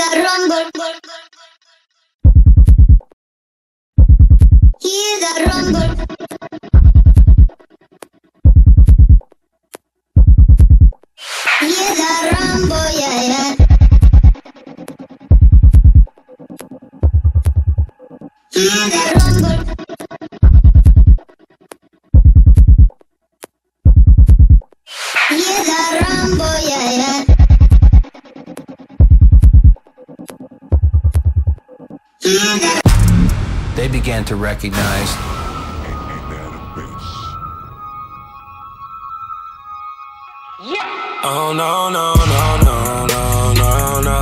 the rumble. Hear the rumble. Hear the rumble, yeah, yeah. Hear the rumble. Began to recognize Oh no no no no no no no.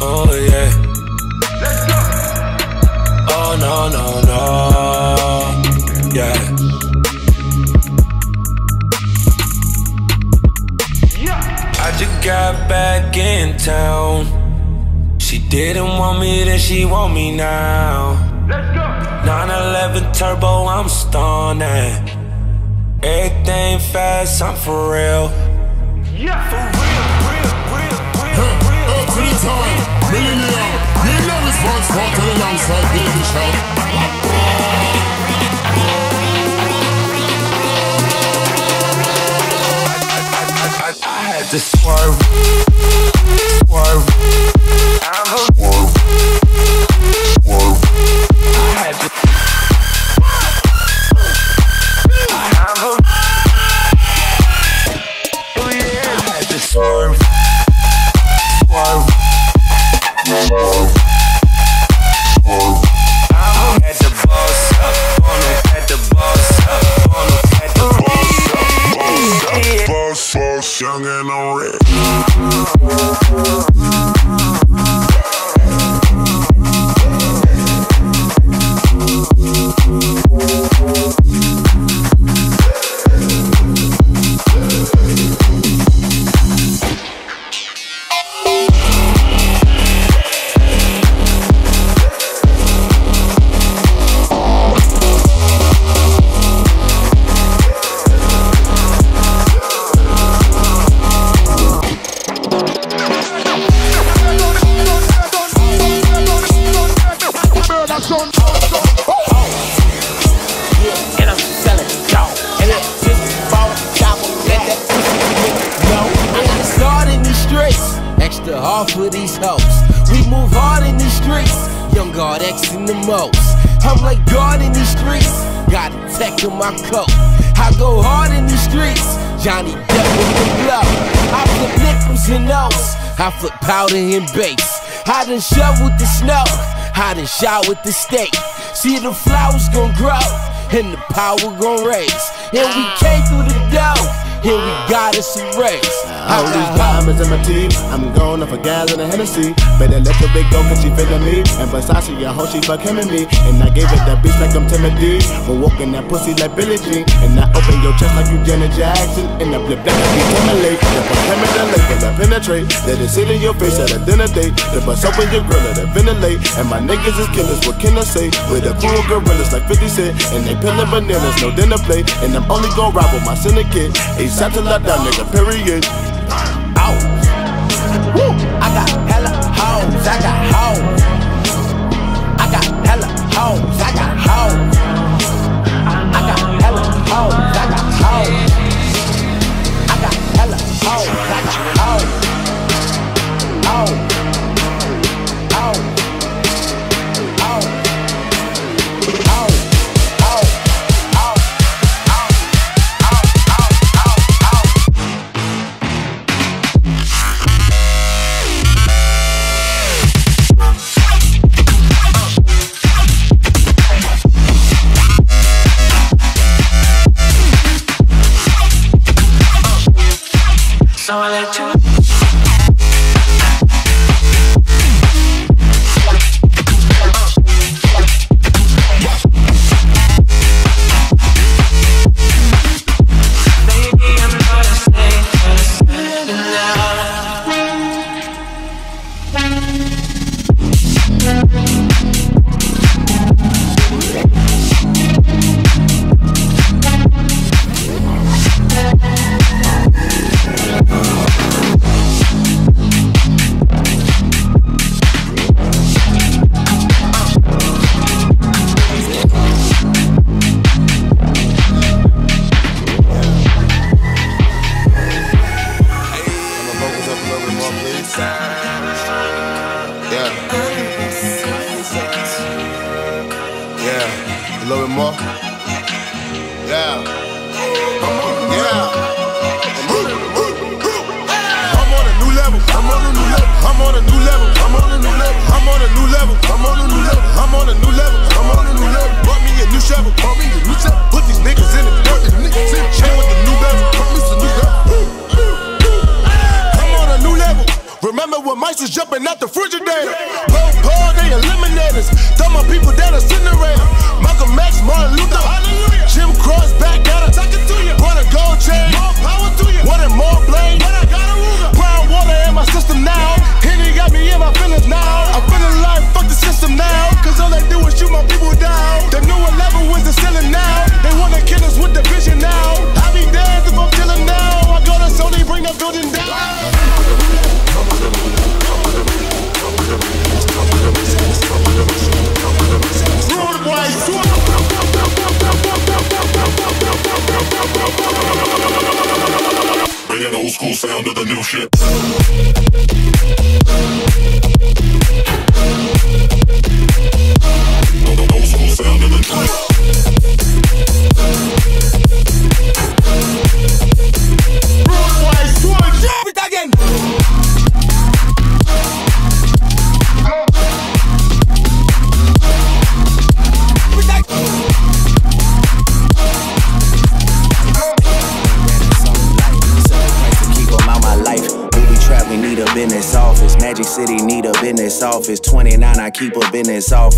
Oh yeah. Oh no no no. Yeah. I just got back in town. She didn't want me, then she want me now. Let's 911 turbo, I'm stunning. Everything fast, I'm for real. Yeah. For real, real, real, real, real. Up to the time, millionaire. Million response party alongside Baby Shark. I, I had to swerve, swerve. I'm a swerve, swerve. Young and on in my coat. I go hard in these streets, Johnny Depp with the blow. I flip nickels and notes, I flip powder and bass. I done shoveled the snow, I done shot with the steak. See the flowers gon' grow and the power gon' raise. And we came through the door, and we got us a race. All these diamonds in my teeth, I'm going off a gallon of Hennessy. Better let the big go, cause she feelin' me. And Versace, I hope she fuck him and me. And I gave it that bitch like I'm Timothy. But walking that pussy like Billie Jean. And I open your chest like you Janet Jackson. And I flip that like you Timberlake. If I come in the lake, will I penetrate? Let it sit in your face at a dinner date. If I open your grill, it ventilate. And my niggas is killers, what can I say? With a cool gorillas like 50 Cent. And they peeling bananas, no dinner plate. And I'm only gon' ride with my syndicate. ASAP till I die, nigga, period. Out. Woo! I got hella hoes, I got hoes. I got hella hoes, I got hoes.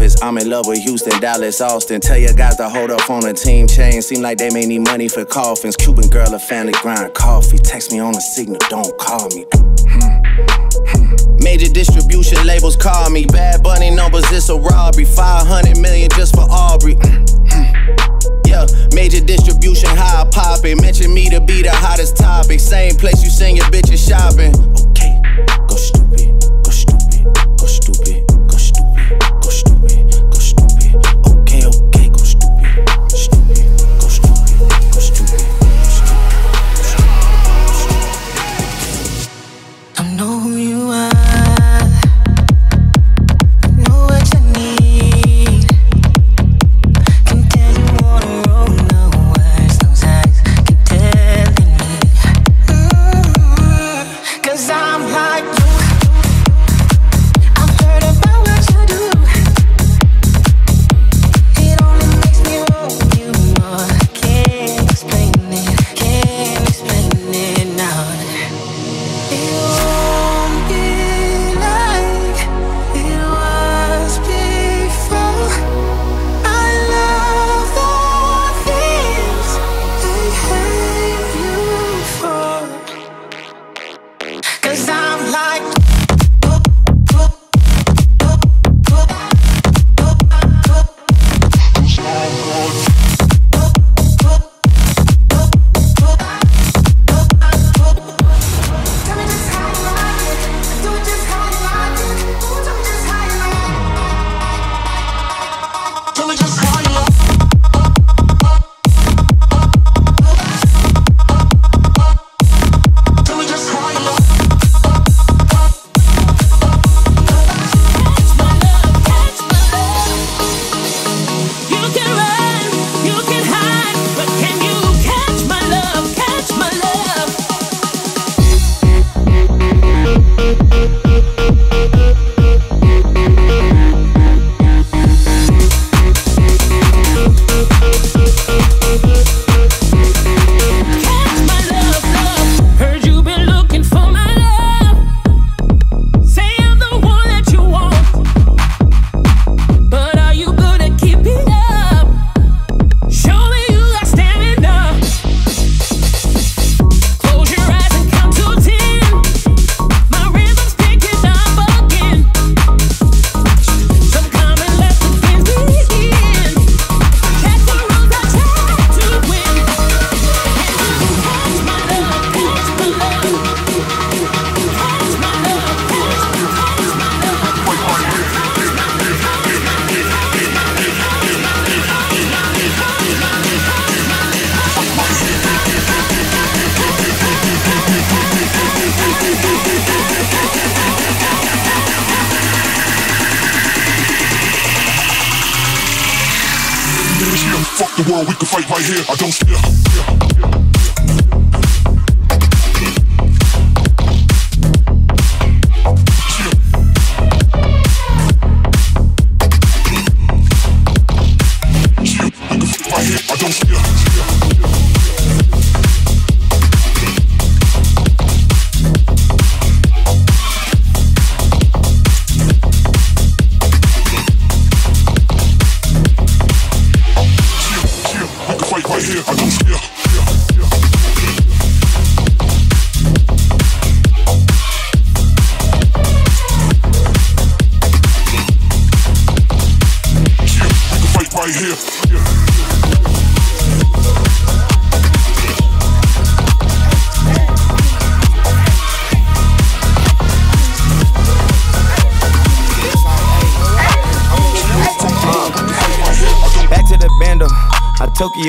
office. I'm in love with Houston, Dallas, Austin. Tell your guys to hold up on the team chain. Seem like they may need money for coffins. Cuban girl, a family grind coffee. Text me on the signal, don't call me. Major distribution labels call me. Bad Bunny numbers, it's a robbery. 500 million just for Aubrey. yeah, major distribution, high poppin'. Mention me to be the hottest topic. Same place you send your bitches shopping.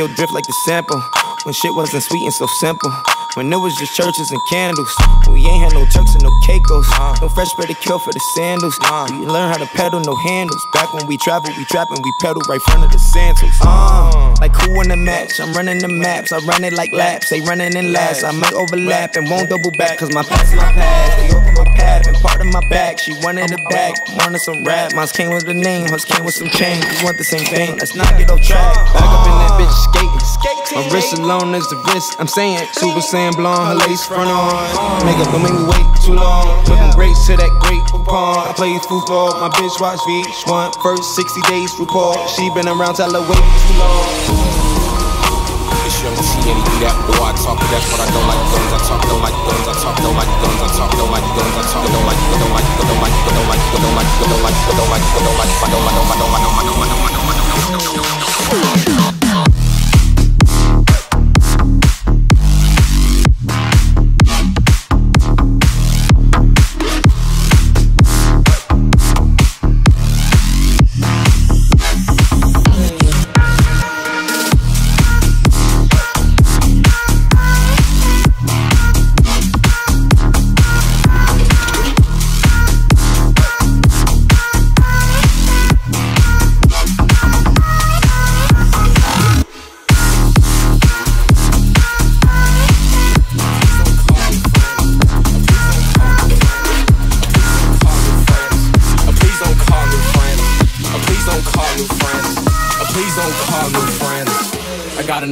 Tokyo drift like the sample. When shit wasn't sweet and so simple. When it was just churches and candles. We ain't had no Turks and no Caicos. No fresh pedicure for the sandals. We learn how to pedal, no handles. Back when we travel, we trapping, we pedal right front of the Santos. Uh, like who in the match? I'm running the maps. I run it like laps. They running in laps. I might overlap and won't double back. Cause my past is my past. They open my path and part of my back. She wanted it back. Wanted some rap. Mine came with the name. Hers came with some change. We want the same thing. Let's not get off track. Back up in that bitch skating. My wrist alone is the wrist. I'm saying Super Saiyan blonde. Her lace front on. Make up, don't make me wait too long. Looking great to that great pond. I play football. My bitch watch VH1. First 60 days report. She been around, tell her wait too long. Young see any do that. The I talk, that's what I don't like guns. I talk, don't like guns. I talk, don't like guns. I talk, don't like guns. I talk, don't like, don't like, don't like, don't like, don't like, don't like, don't like, don't like, don't like, don't like, don't like, don't like, don't like, don't like, don't like, don't like, don't like, don't like, don't like. Uh,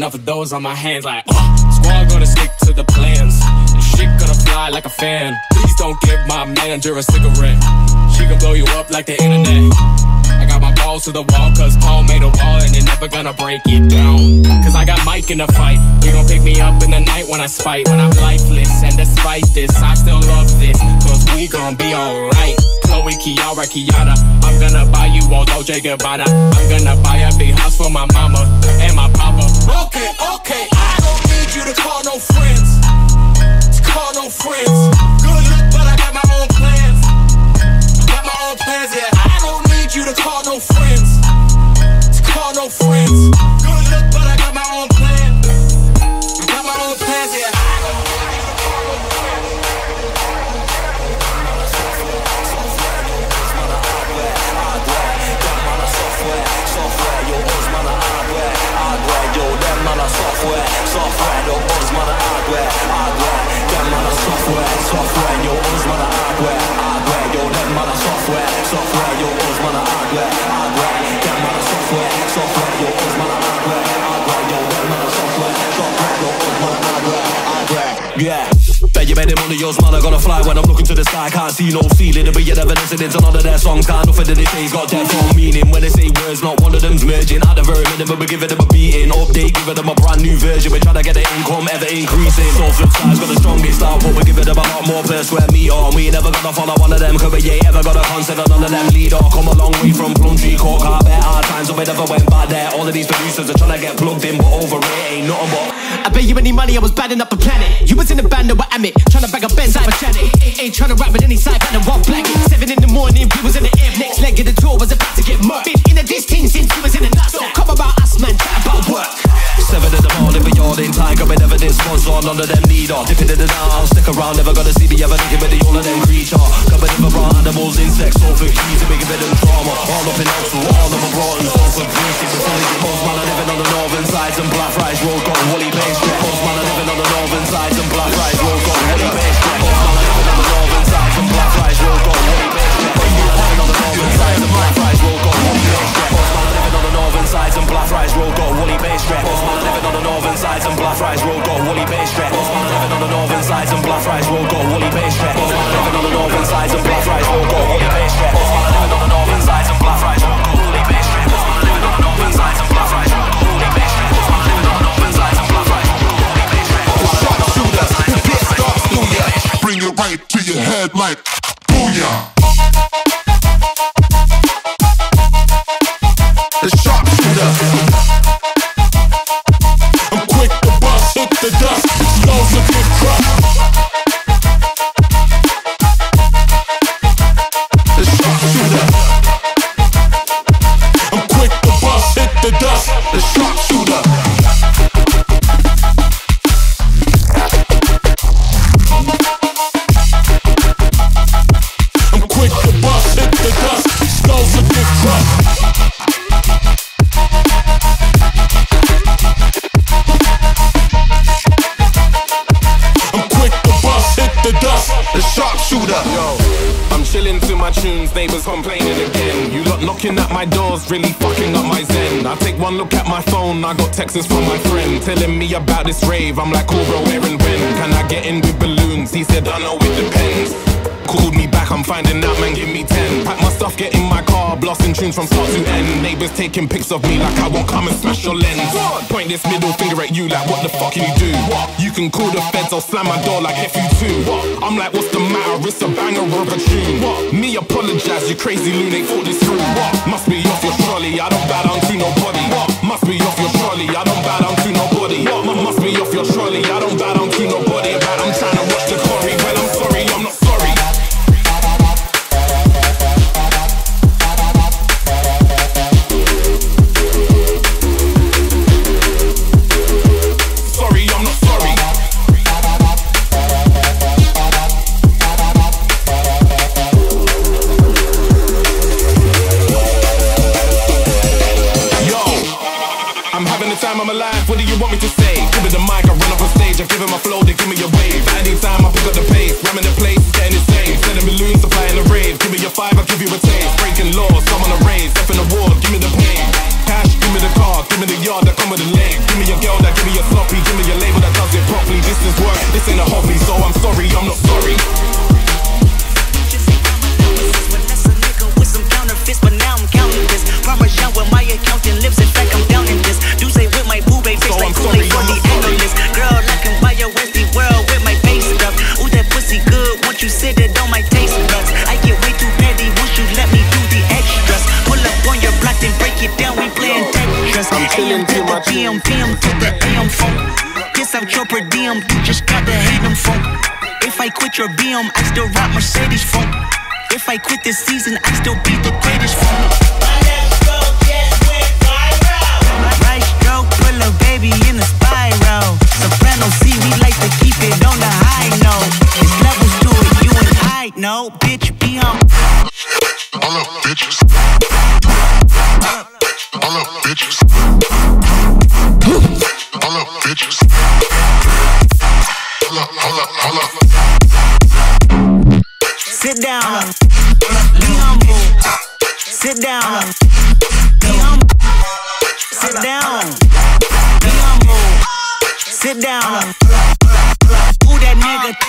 Enough of those on my hands, like uh, squad gonna stick to the plans. And shit gonna fly like a fan. Please don't give my manager a cigarette. She can blow you up like the internet. I got my balls to the wall, cause Paul made a wall and they're never gonna break it down. Cause I got Mike in the fight. You gon' pick me up in the night when I spite. When I'm lifeless, and despite this, I still love this. Cause we gon' be alright. Chloe, Kiara, Kiana. I'm gonna buy you all Dolce Gabbana. I'm gonna buy a big house for my mama and the sky. Can't see no ceiling, but you never listening to none of their songs. Got nothing that they say's got depth or meaning. When they say words, not one of them's merging. At the very minimum, we're giving them a beating. Update, giving them a brand new version. We're trying to get the income ever increasing. So flip side's got the strongest but we're giving them a lot more per square meter. We ain't never gonna follow one of them, cause we ain't ever got a concept of none of them leader. Come a long way from Plumtree Court, carpet, hard times, so we never went bad there. All of these producers are trying to get plugged in, but over it ain't nothing but. I bet you any money, I was batting up the planet. You was in the band that were Amit, trying to bag a Benz out of Janet. Ain't trying wanna rap with any side, but I walk black. Seven in the morning, we was in the air. Next leg of the tour was about to get murked. Been in the distance since you was in the nuts. Don't come about us, man, chat about work. Seven in the morning, we all in time, Got coming evidence once on, none of them need off. Dipping in the down, stick around, never gonna see me ever thinking with the all of them creature. Coming in raw animals, insects, all for keys, making better of drama. All up in Oxford, all of them rotten, all for greasy. Post man, I'm living on the northern sides and black fries, roll gone, woolly base. Post man, I'm living on the northern sides and black fries, roll gone, woolly base. can call the feds, I'll slam my door like FU2. too. I'm like, what's the matter? It's a banger of a tune. Me apologize, you crazy lunatic thought this through. Must be off your trolley, I don't bat on nobody. Must be off your trolley, I don't bat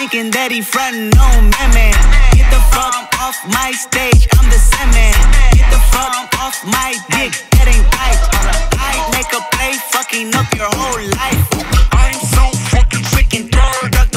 thinking that he frontin' on me, man. Get the fuck off my stage, I'm the same man. Get the fuck off my dick, that ain't right. I make a play, fucking up your whole life. I'm so fucking sick tired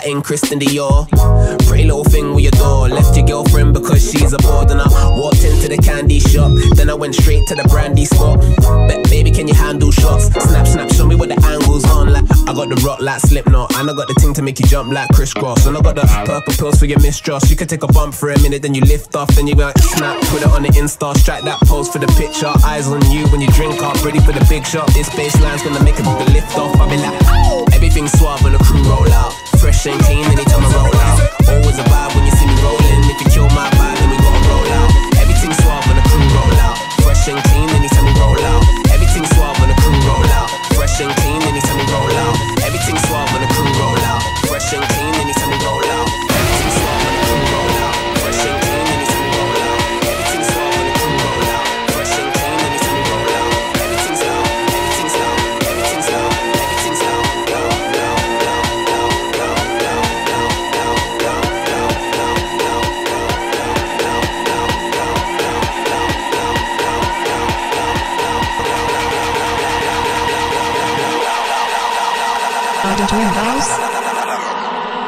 out in Christian Dior. Pretty little thing with your door. Left your girlfriend because she's a bored. And I walked into the candy shop. Then I went straight to the brandy spot. But baby, can you handle shots? Snap, snap, show me what the angle's on. Like, I got the rock like Slipknot. And I got the ting to make you jump like crisscross. And I got the purple pills for your mistress. You can take a bump for a minute, then you lift off. Then you go like, snap, put it on the Insta. Strike that pose for the picture. Eyes on you when you drink up. Ready for the big shot. This baseline's gonna make a lift off. I be like, everything suave when the crew roll out. Fresh and clean anytime I roll out. Always a vibe when you see me rolling. If you kill my vibe, then we gotta roll out. Everything suave when the crew roll out. Fresh and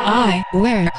I wear.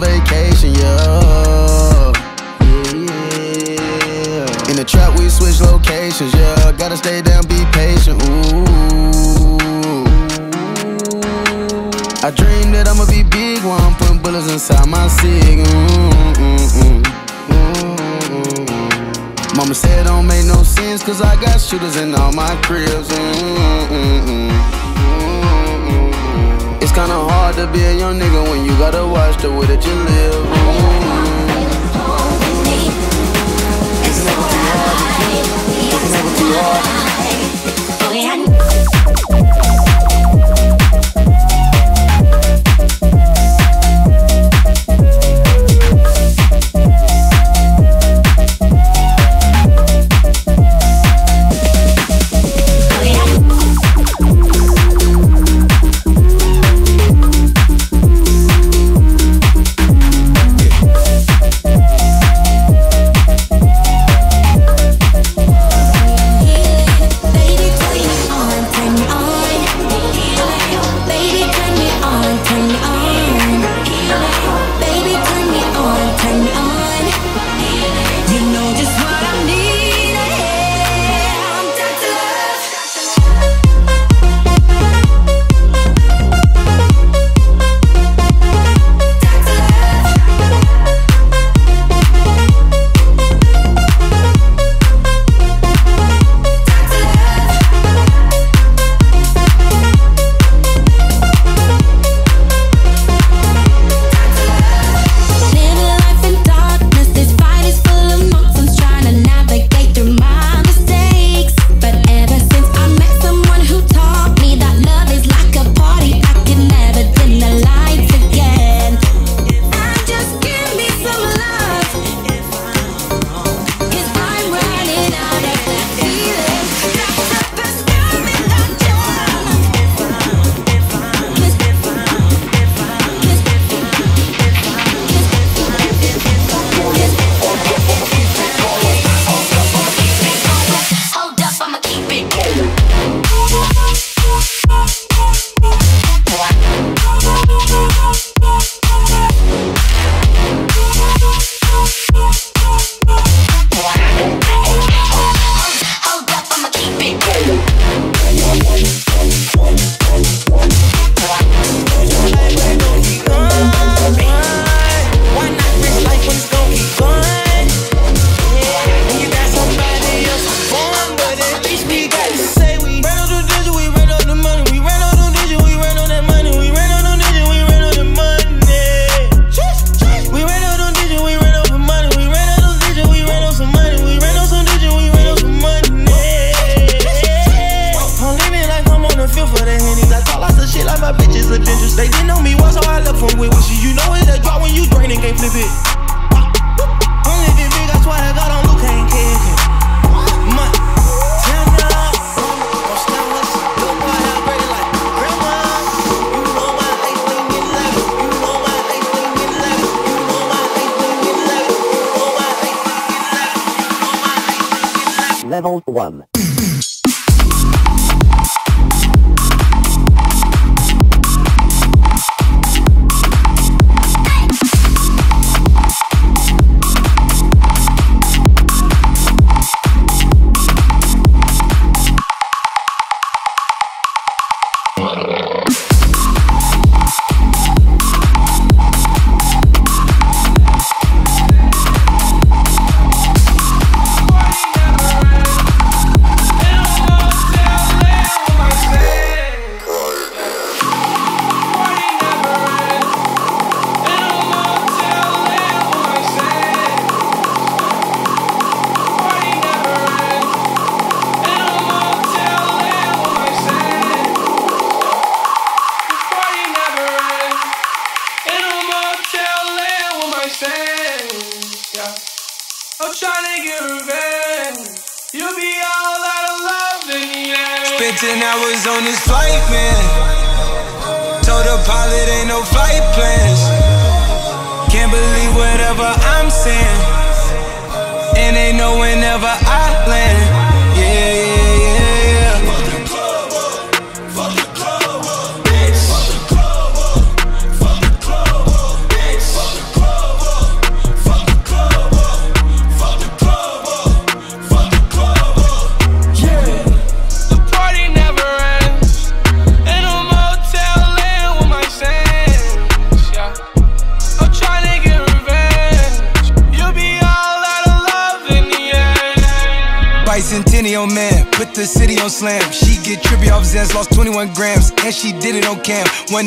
Vacation, yeah. In the trap, we switch locations, yeah. Gotta stay down, be patient, ooh. I dream that I'ma be big while I'm putting bullets inside my cig. mm, mm, mm. Mama said don't make no sense, cause I got shooters in all my cribs. It's kinda hard to be a young nigga when you gotta watch the way that you live.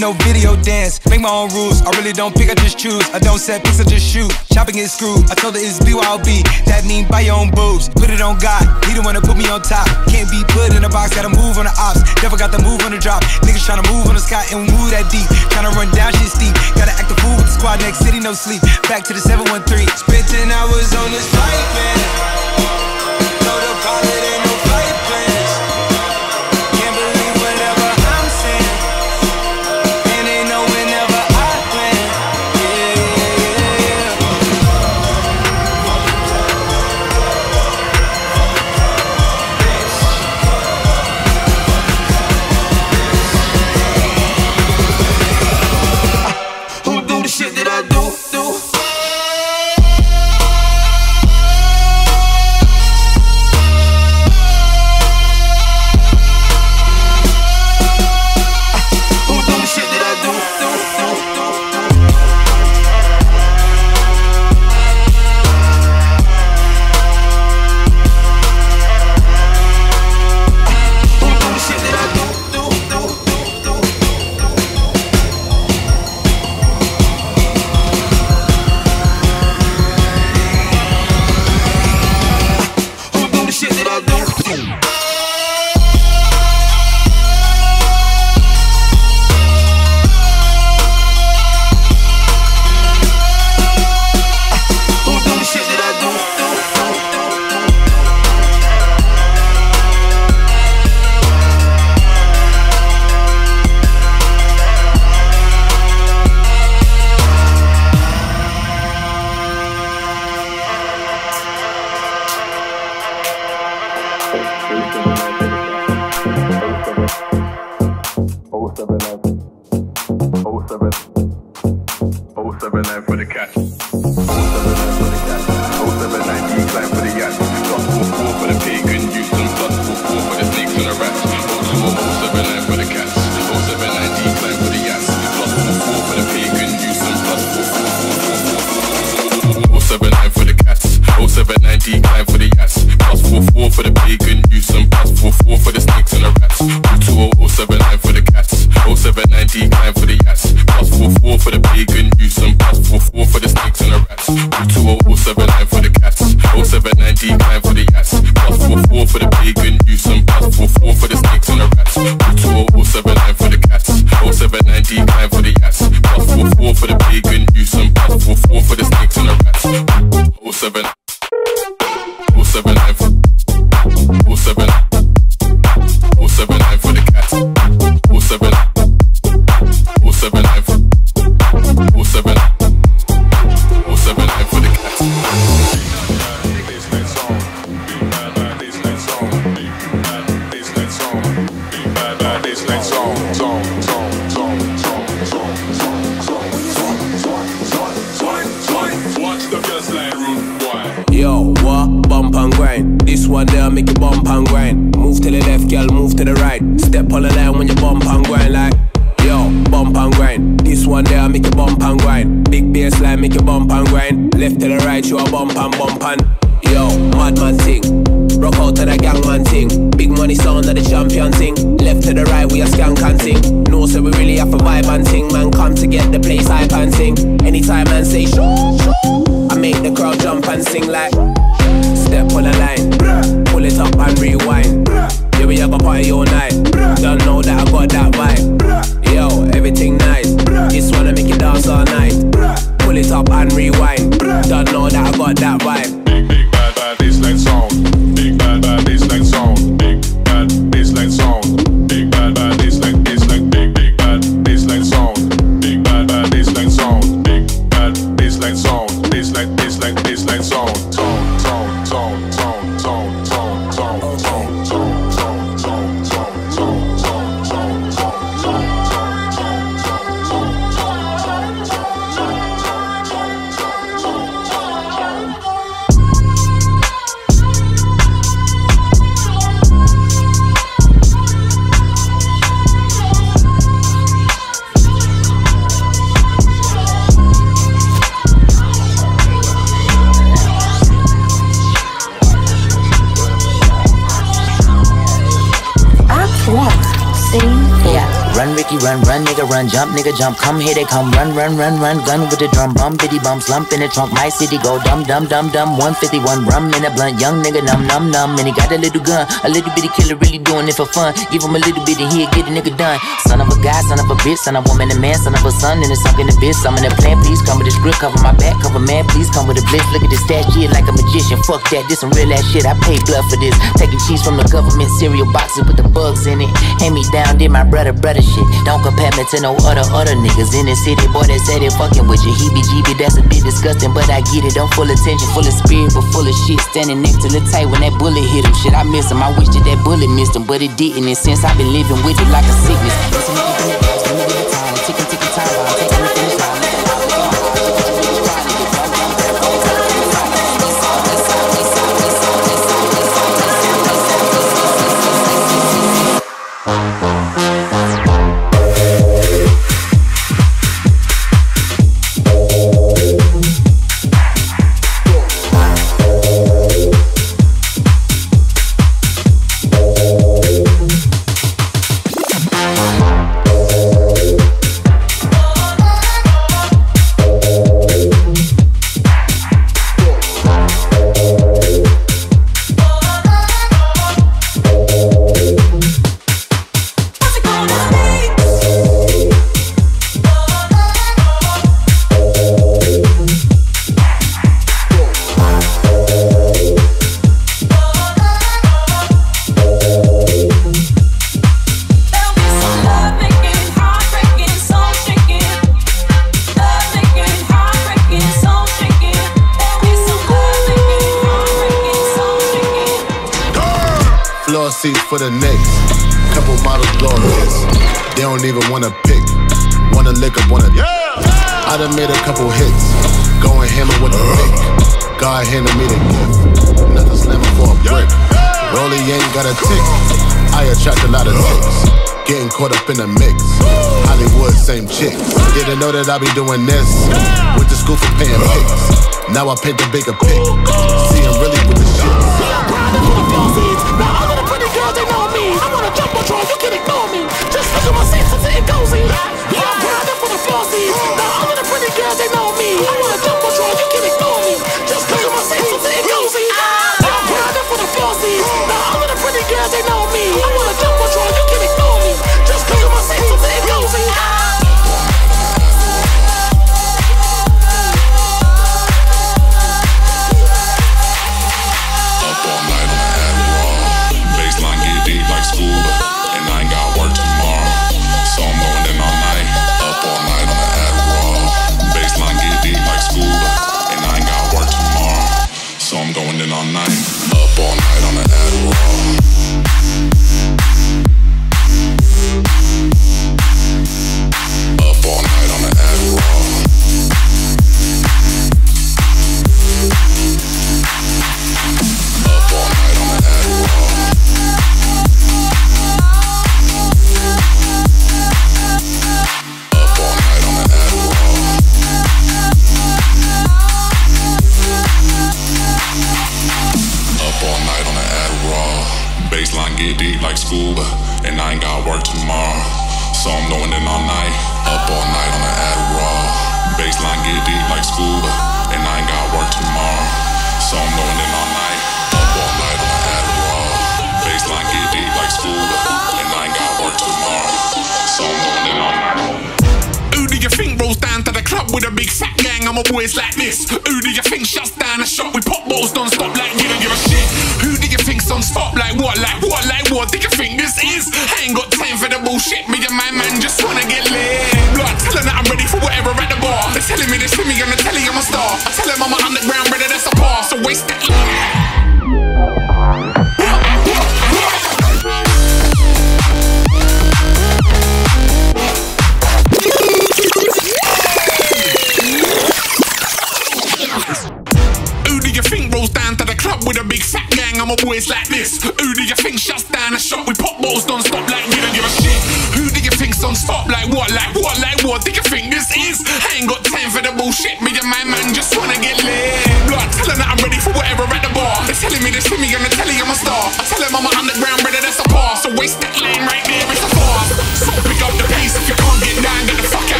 no video dance. Make my own rules. I really don't pick, I just choose. I don't set picks, I just shoot. Chopping is screwed. I told her it's BYOB. That mean buy your own boobs. Put it on God. He the one to put me on top. Can't be put in a box. Gotta move on the ops. Never got the move on the drop. Niggas tryna move on the sky and move that deep. Tryna run down shit steep. Gotta act the fool with the squad. Next city, no sleep. Back to the 713. Spent 10 hours on this flight, man. Nigga, jump, come here they come, run, run, run, run, gun with the drum, bum, bitty bum, slump in the trunk, my city go dum, dum, dum, dum, 151 rum in a blunt, young nigga, num, num, num, and he got a little gun, a little bitty killer, really doing it for fun, give him a little bit and he'll get a nigga done, son of a guy, son of a bitch, son of a woman, a man, son of a son, and it's sunk in the bitch, I'm in the plan, please come with the script, cover my back, cover man, please come with a blitz, look at this stash shit like a magician, fuck that, this some real ass shit, I pay blood for this, taking cheese from the government cereal boxes with the bugs in it, hand me down, did my brother, brother shit, don't compare me to no other, other niggas in the city, boy, that said they fucking with you, he be GB, that's a bit disgusting, but I get it, I'm full of tension, full of spirit, but full of shit, standing next to the tight when that bullet hit him, shit, I miss him, I wish that that bullet missed him, but it didn't, and since I've been living with it like a sickness, I be doing this. Went to school for paying pics. Now I paint the bigger pic.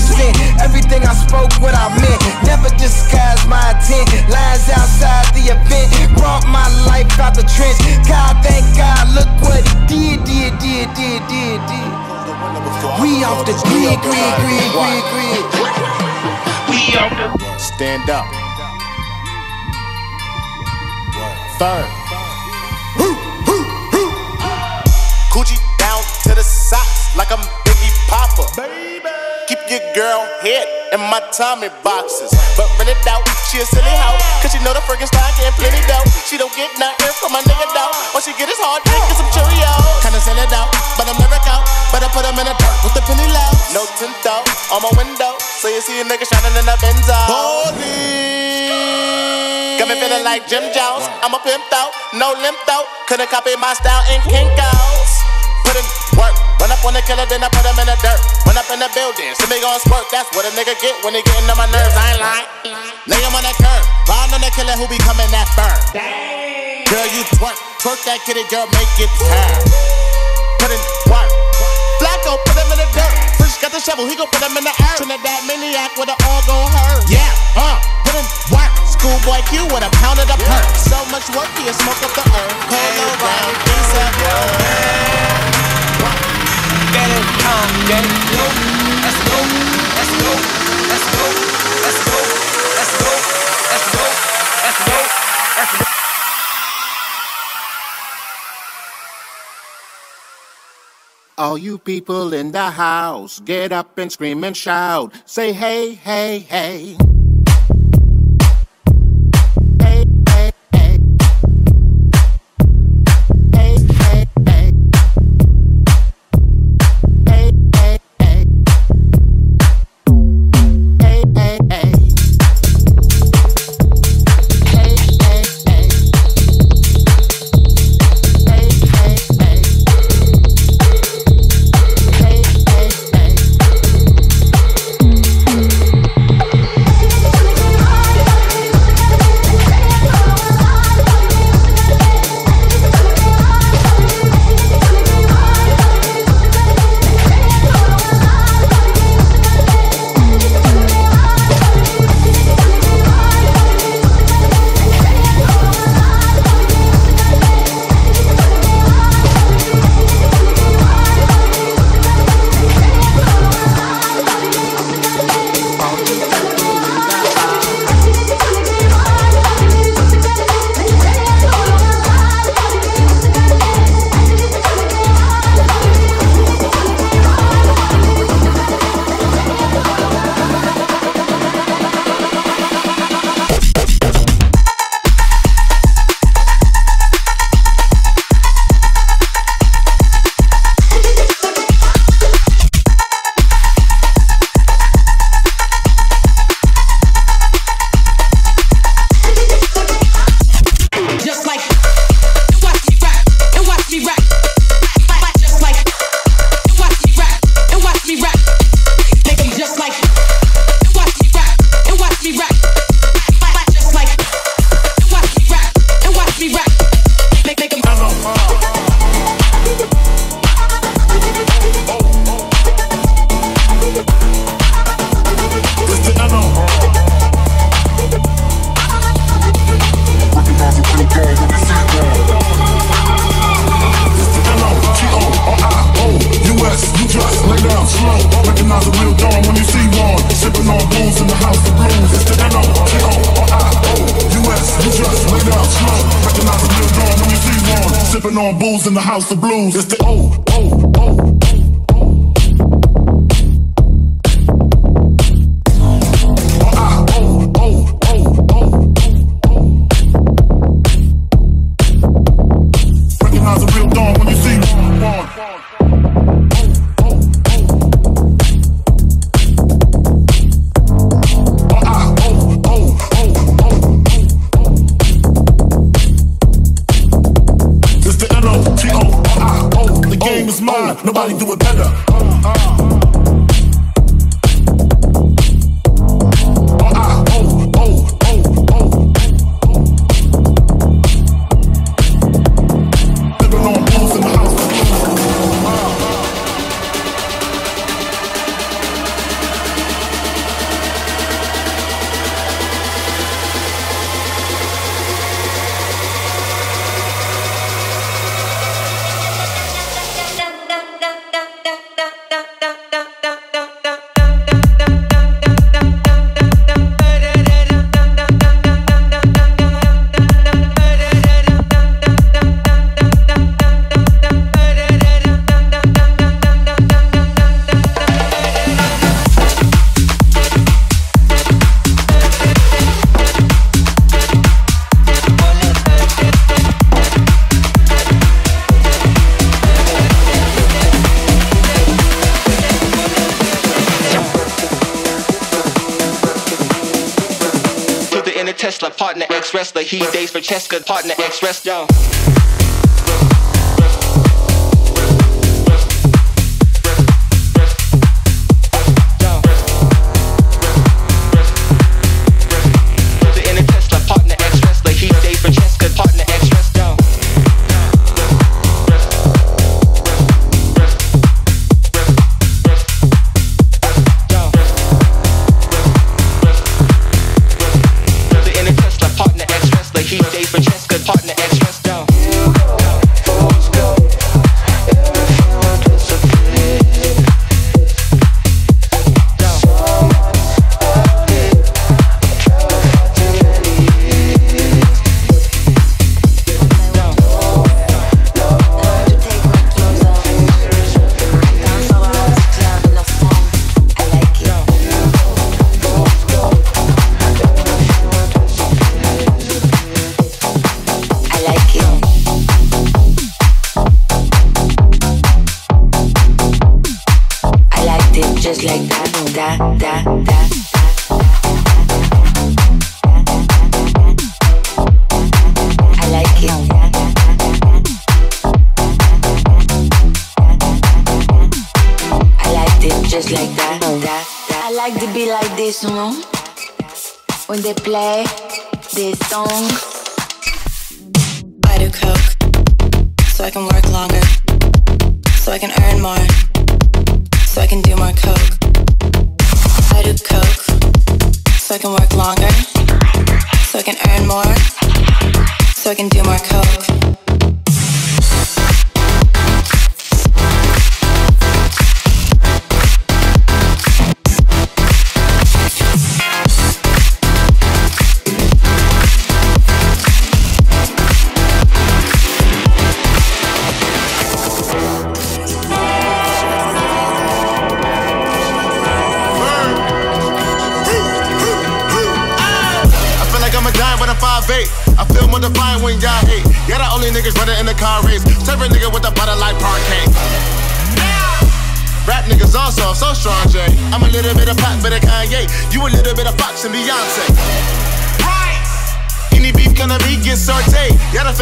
Smoke Kevin sent. Everything I spoke, what I meant. Never disguise my intent. Lines outside the event, brought my life out the trench. God, thank God, look what he did, did, did, did, did, did. We off the grid, grid, grid, grid, grid. We off the Stand up. Third. Your girl head in my Tommy boxes. But rent it out, she a silly hoe. Cause she know the Frankenstein getting plenty dough. She don't get nothing from my nigga though. All she get is hard dick and some Cheerios. Kinda sell it out, but I'm never out. Better put them in the dirt with the penny low. No tint out on my window. So you see a nigga shining in the Benzo. Holy. Got me feeling like Jim Jones. I'm a pimp out, no limp out. Couldn't copy my style in Kinko's. Put in work. Run up on the killer, then I put him in the dirt. Run up in the building, see me gon' squirt. That's what a nigga get when he getting on my nerves. I ain't lying. Lay him on that curb. Ride on the killer who be coming that firm. Girl, you twerk. Twerk that kitty, girl, make it turn. Put in work. Flacco, put him in the dirt. Fresh got the shovel, he gon' put him in the earth. Trinidad maniac with an all gon' hurt. Yeah, uh, put in work. Schoolboy Q with a pound of the perk. So much work, he'll smoke up the earth. Polo round, things up, all you people in the house, get up and scream and shout. Say hey, hey, hey. in the house of blues. It's the old Tesla, partner ex wrestler. He dates for Cheska, partner ex wrestler.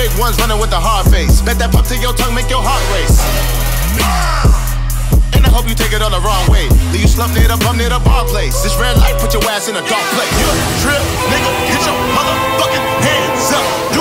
fake ones running with a hard face. Bet that pop to your tongue make your heart race. Ah! And I hope you take it all the wrong way. Leave you slumped near the bum near the bar place. This red light put your ass in a dark place. You trip, nigga, get your motherfucking hands up.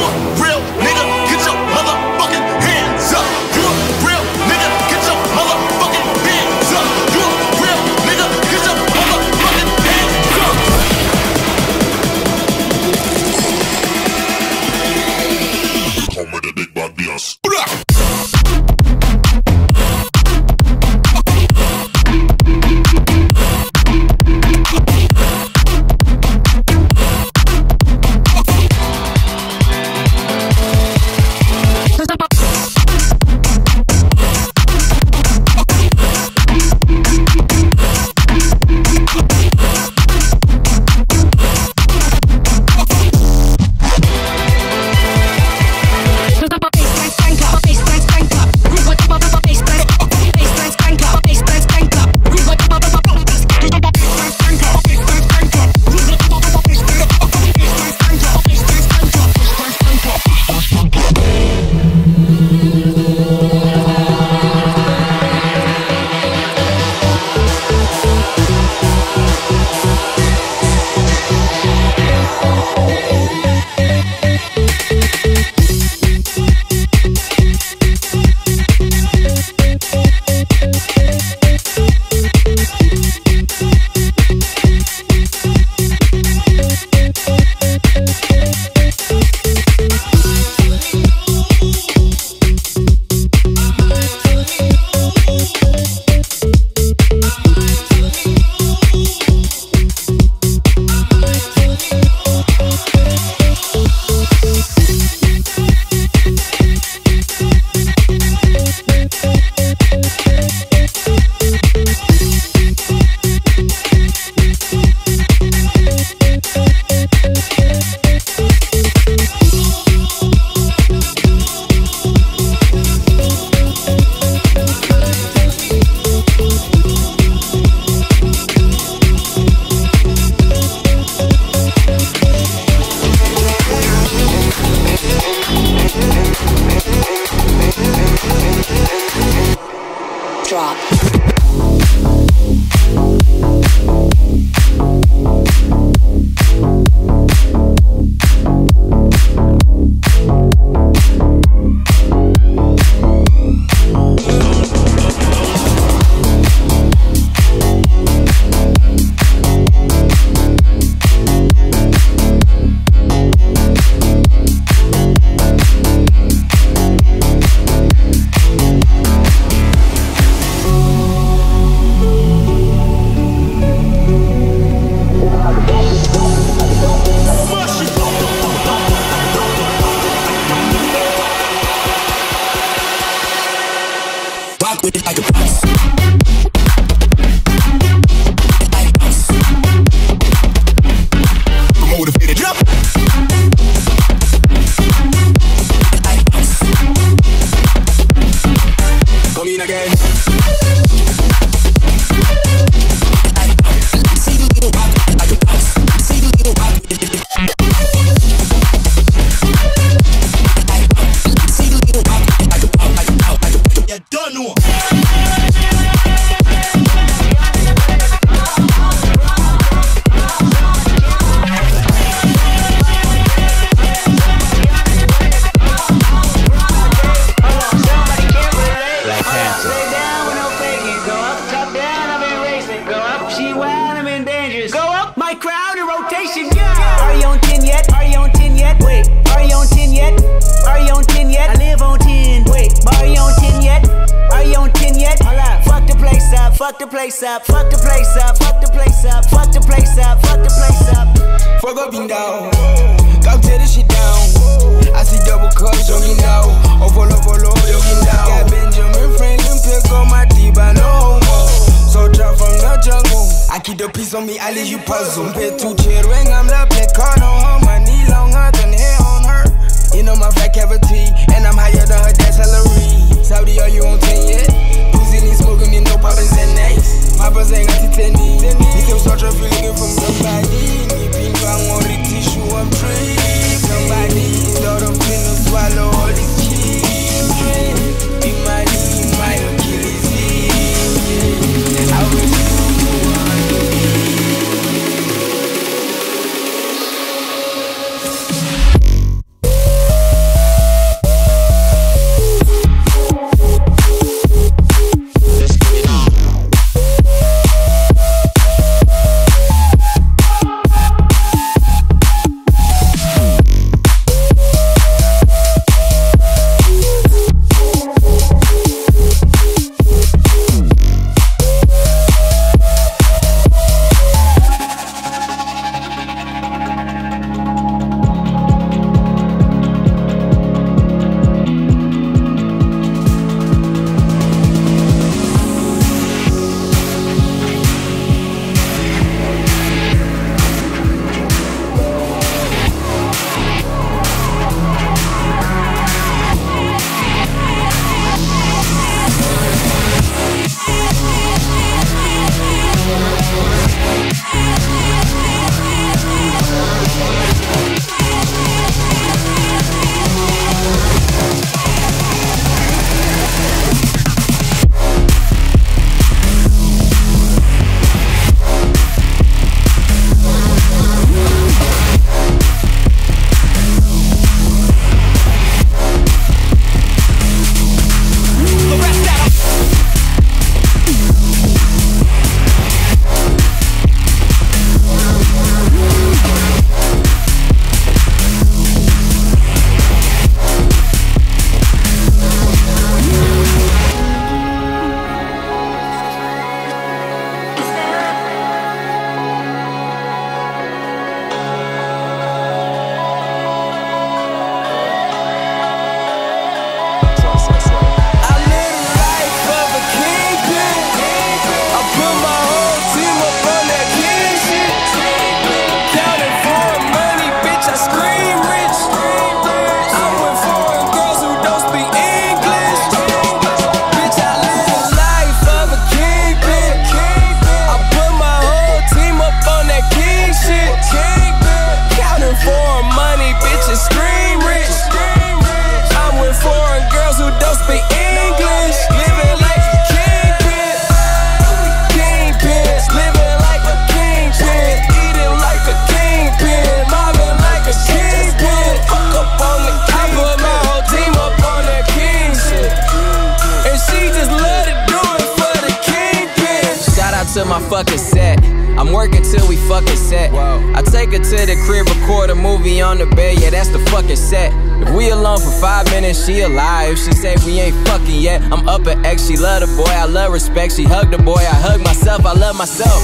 I'm working till we fucking set. I take her to the crib, record a movie on the bed, yeah, that's the fucking set. If we alone for five minutes, she alive. She say we ain't fucking yet. I'm up at X, she love the boy, I love respect. She hug the boy, I hug myself, I love myself.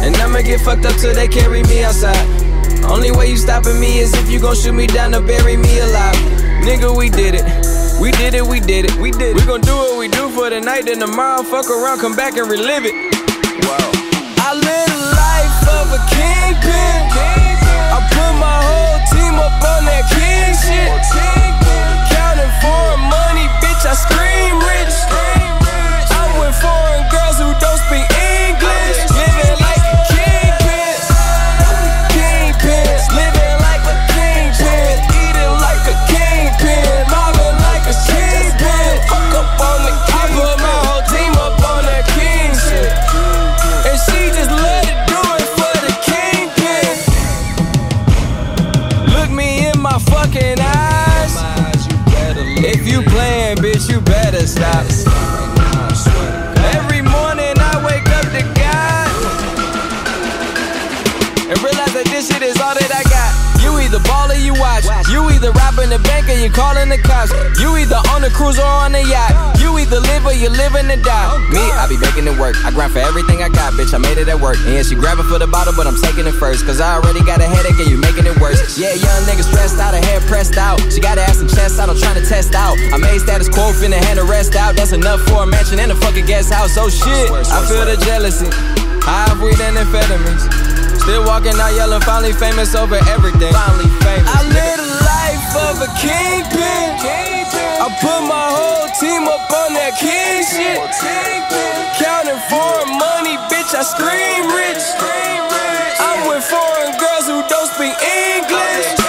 And I'ma get fucked up till they carry me outside. Only way you stopping me is if you gon' shoot me down to bury me alive. Nigga, we did it. We did it, we did it, we did it. We gon' do what we do for the night, then tomorrow fuck around, come back and relive it. My whole team up on that king shit. Counting foreign money, bitch, I scream rich. I'm with foreign girls who don't speak English. Better stop. Every morning I wake up to God and realize that this shit is all that I got. You watch. You either robbing the bank or you calling the cops. You either on the cruise or on the yacht. You either live or you living to die. Me, I be making it work. I grind for everything I got, bitch. I made it at work. And yeah, she grabbing for the bottle, but I'm taking it first. Cause I already got a headache and you making it worse. Yeah, young nigga stressed out, her hair pressed out. She got her ass and chest out, I'm trying to test out. I made status quo, finna hand the rest out. That's enough for a mansion and a fucking guest house. Oh shit, I feel the jealousy. Of weed and amphetamines. Still walking out yelling, finally famous over everything. Finally famous. I live the life of a kingpin. I put my whole team up on that king shit. Counting foreign money, bitch, I scream rich. I'm with foreign girls who don't speak English.